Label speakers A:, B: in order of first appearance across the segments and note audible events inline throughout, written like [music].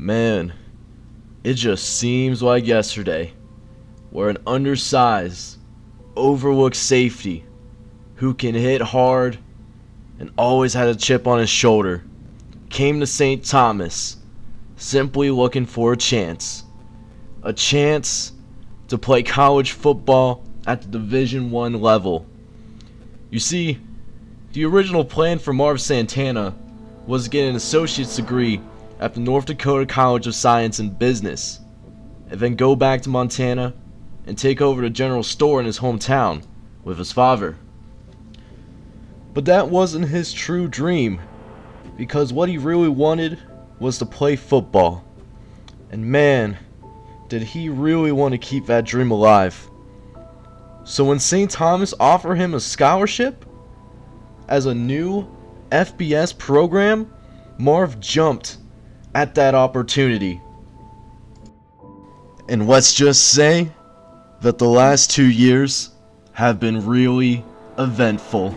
A: Man, it just seems like yesterday where an undersized, overlooked safety who can hit hard and always had a chip on his shoulder came to St. Thomas simply looking for a chance. A chance to play college football at the Division 1 level. You see, the original plan for Marv Santana was to get an associate's degree at the North Dakota College of Science and Business, and then go back to Montana and take over the general store in his hometown with his father. But that wasn't his true dream, because what he really wanted was to play football. And man, did he really want to keep that dream alive. So when St. Thomas offered him a scholarship as a new FBS program, Marv jumped at that opportunity. And let's just say that the last two years have been really eventful.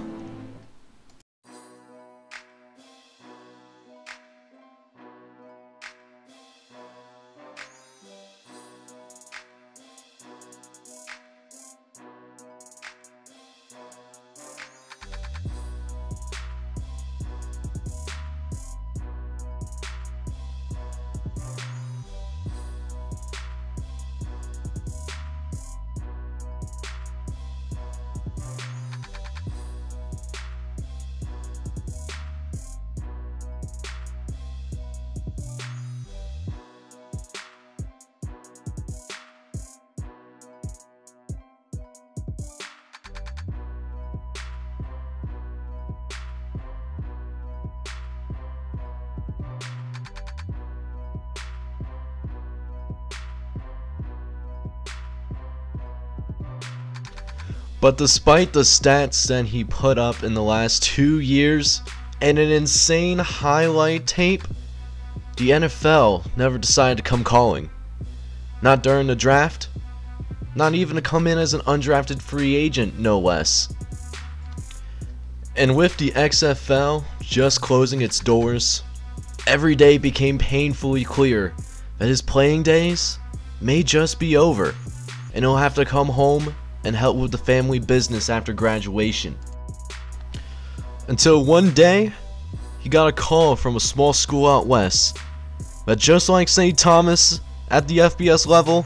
A: But despite the stats that he put up in the last two years and an insane highlight tape, the NFL never decided to come calling. Not during the draft, not even to come in as an undrafted free agent, no less. And with the XFL just closing its doors, every day became painfully clear that his playing days may just be over, and he'll have to come home and help with the family business after graduation. Until one day, he got a call from a small school out west that just like St. Thomas at the FBS level,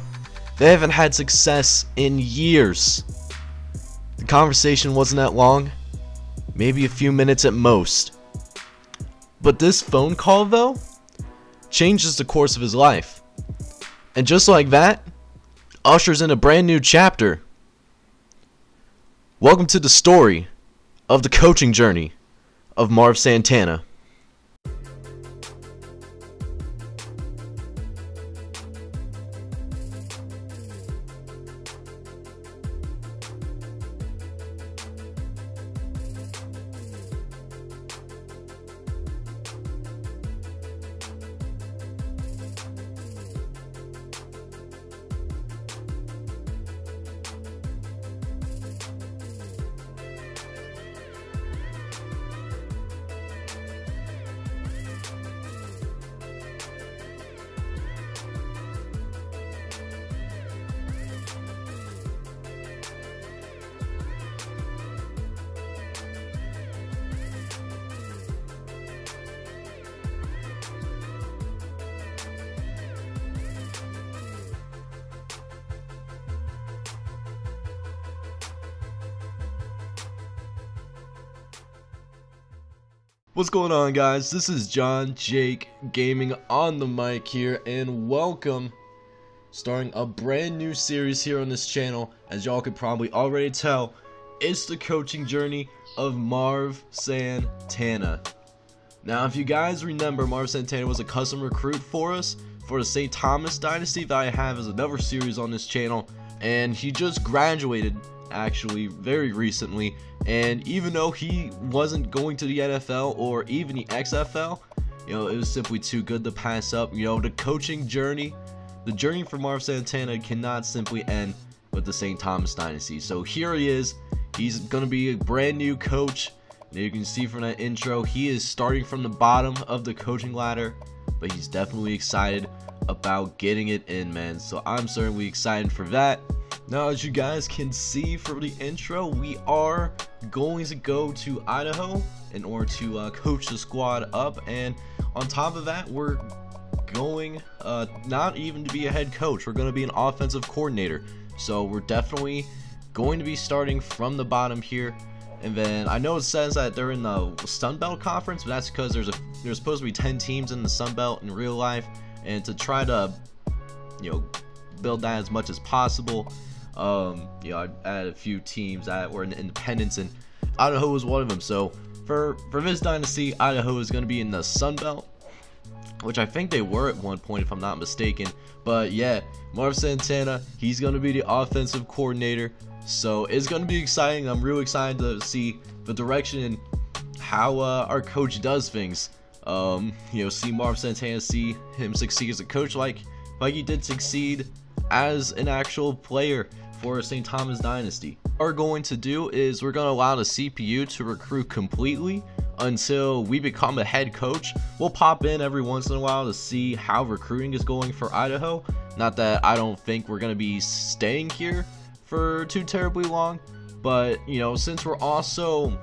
A: they haven't had success in years. The conversation wasn't that long, maybe a few minutes at most. But this phone call, though, changes the course of his life. And just like that, ushers in a brand new chapter Welcome to the story of the coaching journey of Marv Santana. What's going on guys? This is John Jake Gaming on the mic here and welcome starting a brand new series here on this channel as y'all could probably already tell it's the coaching journey of Marv Santana. Now if you guys remember Marv Santana was a custom recruit for us for the St. Thomas Dynasty that I have as another series on this channel and he just graduated actually very recently. And even though he wasn't going to the NFL or even the XFL, you know, it was simply too good to pass up. You know, the coaching journey, the journey for Marv Santana cannot simply end with the St. Thomas Dynasty. So here he is. He's going to be a brand new coach. you can see from that intro, he is starting from the bottom of the coaching ladder but he's definitely excited about getting it in, man. So I'm certainly excited for that. Now, as you guys can see from the intro, we are going to go to Idaho in order to uh, coach the squad up. And on top of that, we're going uh, not even to be a head coach. We're going to be an offensive coordinator. So we're definitely going to be starting from the bottom here. And then I know it says that they're in the Sun Belt Conference, but that's because there's a there's supposed to be 10 teams in the Sun Belt in real life. And to try to, you know, build that as much as possible, um, you know, I had a few teams that were in independence, and Idaho was one of them. So for for this dynasty, Idaho is going to be in the Sun Belt, which I think they were at one point, if I'm not mistaken. But yeah, Marv Santana, he's going to be the offensive coordinator. So it's going to be exciting. I'm really excited to see the direction and how uh, our coach does things. Um, you know, see Marv Santana, see him succeed as a coach like like he did succeed as an actual player for St. Thomas Dynasty. What we're going to do is we're going to allow the CPU to recruit completely until we become a head coach. We'll pop in every once in a while to see how recruiting is going for Idaho. Not that I don't think we're going to be staying here for too terribly long, but you know, since we're also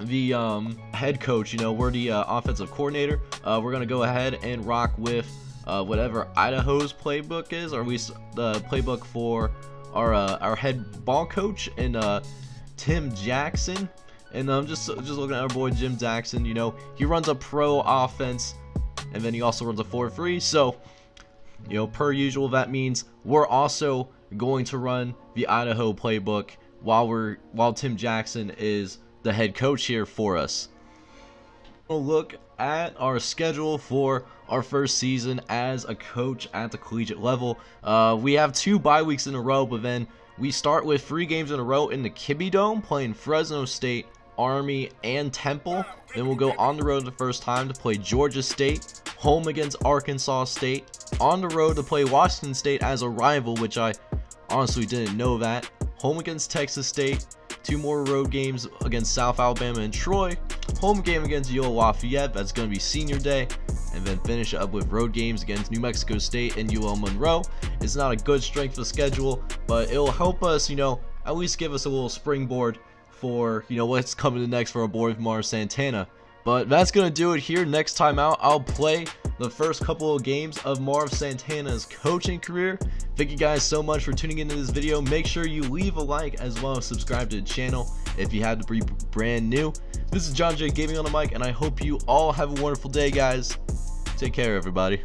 A: the um, head coach, you know, we're the uh, offensive coordinator, uh, we're going to go ahead and rock with uh, whatever Idaho's playbook is, or at least the playbook for our uh, our head ball coach and uh, Tim Jackson. And I'm um, just just looking at our boy Jim Jackson. You know, he runs a pro offense, and then he also runs a 4-3. So, you know, per usual, that means we're also going to run the Idaho playbook while we're while Tim Jackson is the head coach here for us. Look at our schedule for our first season as a coach at the collegiate level. Uh, we have two bye weeks in a row, but then we start with three games in a row in the Kibbie Dome, playing Fresno State, Army, and Temple. Then we'll go on the road the first time to play Georgia State, home against Arkansas State, on the road to play Washington State as a rival, which I honestly didn't know that, home against Texas State, two more road games against South Alabama and Troy, home game against UL Lafayette, that's going to be senior day, and then finish up with road games against New Mexico State and UL Monroe. It's not a good strength of schedule, but it'll help us, you know, at least give us a little springboard for, you know, [laughs] what's coming next for our boy Marv Santana. But that's going to do it here. Next time out, I'll play the first couple of games of Marv Santana's coaching career. Thank you guys so much for tuning into this video. Make sure you leave a like as well as subscribe to the channel if you had to be brand new. This is John Jake Gaming on the mic, and I hope you all have a wonderful day, guys. Take care, everybody.